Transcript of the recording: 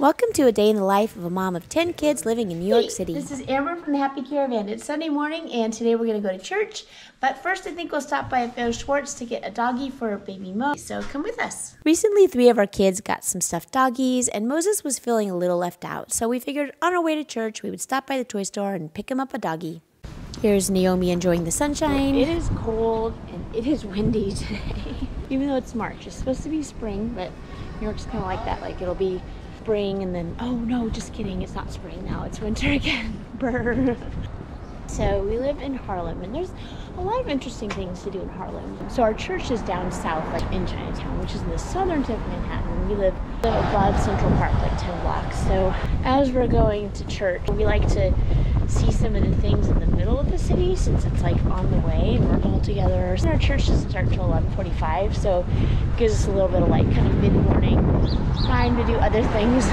Welcome to a day in the life of a mom of 10 kids living in New York Hey, City. This is Amber from the Happy Caravan. It's Sunday morning, and today we're going to go to church. But first, I think we'll stop by FAO Schwarz to get a doggy for baby Mo. So come with us. Recently, three of our kids got some stuffed doggies, and Moses was feeling a little left out. So we figured on our way to church, we would stop by the toy store and pick him up a doggie. Here's Naomi enjoying the sunshine. It is cold and it is windy today. Even though it's March, it's supposed to be spring, but New York's kind of like that. Like it'll be spring and then, oh no, just kidding. It's not spring now. It's winter again. Brr. So we live in Harlem, and there's a lot of interesting things to do in Harlem. So our church is down south, like in Chinatown, which is in the southern tip of Manhattan. We live above Central Park, like 10 blocks. So as we're going to church, we like to see some of the things in the middle of the city since it's like on the way and we're all together. Our church doesn't start until 11:45, so it gives us a little bit of like kind of mid-morning to do other things